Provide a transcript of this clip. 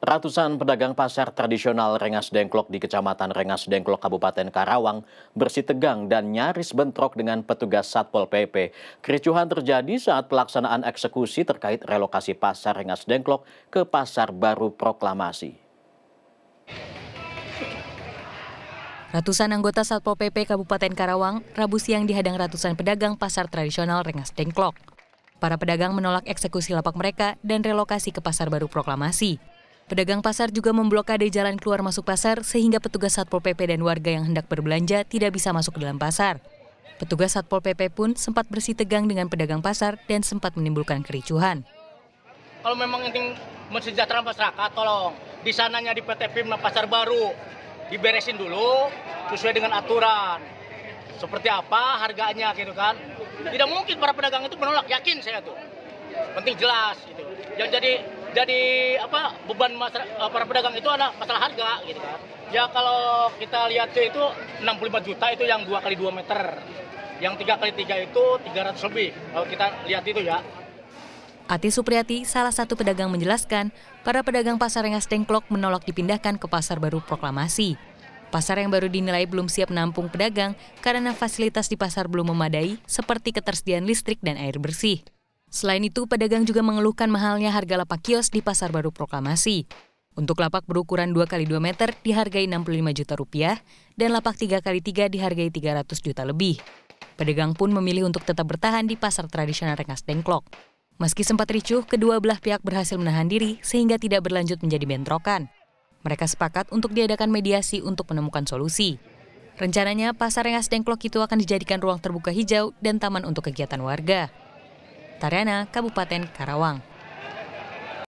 Ratusan pedagang pasar tradisional Rengas Dengklok di Kecamatan Rengas Dengklok, Kabupaten Karawang bersih tegang dan nyaris bentrok dengan petugas Satpol PP. Kericuhan terjadi saat pelaksanaan eksekusi terkait relokasi pasar Rengas Dengklok ke Pasar Baru Proklamasi. Ratusan anggota Satpol PP Kabupaten Karawang Rabu siang dihadang ratusan pedagang pasar tradisional Rengas Dengklok. Para pedagang menolak eksekusi lapak mereka dan relokasi ke Pasar Baru Proklamasi. Pedagang pasar juga memblokade jalan keluar masuk pasar sehingga petugas Satpol PP dan warga yang hendak berbelanja tidak bisa masuk ke dalam pasar. Petugas Satpol PP pun sempat bersih tegang dengan pedagang pasar dan sempat menimbulkan kericuhan. Kalau memang ingin mensejahterakan masyarakat, tolong di sananya di PT PIM Pasar Baru diberesin dulu sesuai dengan aturan. Seperti apa harganya gitu kan. Tidak mungkin para pedagang itu menolak, yakin saya tuh. Penting jelas gitu. Yang jadi jadi apa beban masyarakat, para pedagang itu ada masalah harga gitu kan. Ya kalau kita lihat itu 65 juta itu yang 2 kali 2 meter. Yang 3 kali 3 itu 300 lebih. Kalau kita lihat itu ya. Ati Supriyati, salah satu pedagang menjelaskan, para pedagang pasar Rengas Dengklok menolak dipindahkan ke pasar baru proklamasi. Pasar yang baru dinilai belum siap menampung pedagang karena fasilitas di pasar belum memadai seperti ketersediaan listrik dan air bersih. Selain itu, pedagang juga mengeluhkan mahalnya harga lapak kios di Pasar Baru Proklamasi. Untuk lapak berukuran 2 kali 2 meter dihargai 65 juta rupiah dan lapak 3 kali 3 dihargai 300 juta lebih. Pedagang pun memilih untuk tetap bertahan di pasar tradisional Rengas Dengklok. Meski sempat ricuh, kedua belah pihak berhasil menahan diri sehingga tidak berlanjut menjadi bentrokan. Mereka sepakat untuk diadakan mediasi untuk menemukan solusi. Rencananya, pasar Rengas Dengklok itu akan dijadikan ruang terbuka hijau dan taman untuk kegiatan warga. Tariana, Kabupaten Karawang.